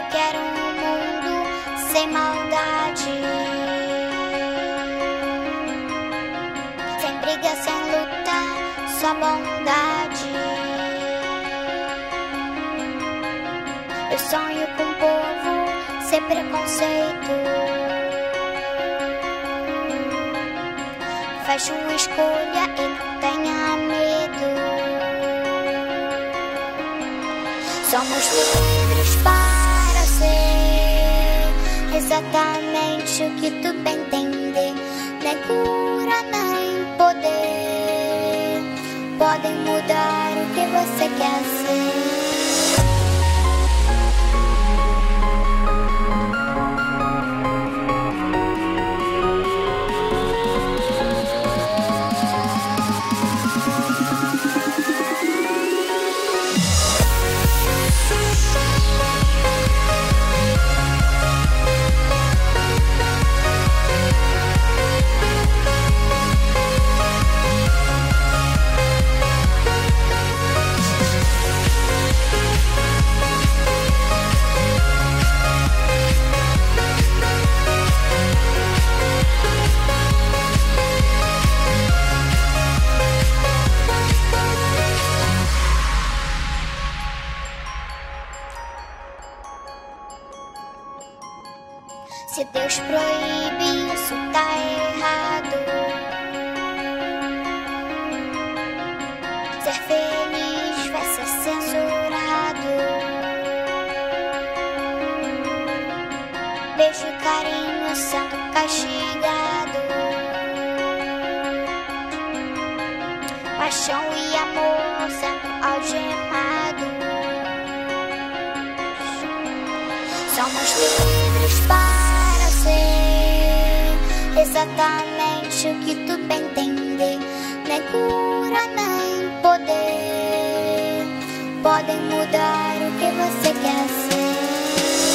Eu quero um mundo sem maldade. Sem briga, sem luta, só bondade. Eu sonho com um povo sem preconceito. Fecho uma escolha e não tenha medo. Somos livres para exatamente o que tu bem entender. Nem cura, nem poder podem mudar o que você quer ser. Se Deus proíbe, isso tá errado. Ser feliz vai ser censurado. Beijo e carinho sendo castigado. Paixão e amor sendo algemados. Somos livres para exatamente o que tu bem entender. Nem é cura, nem é poder podem mudar o que você quer ser.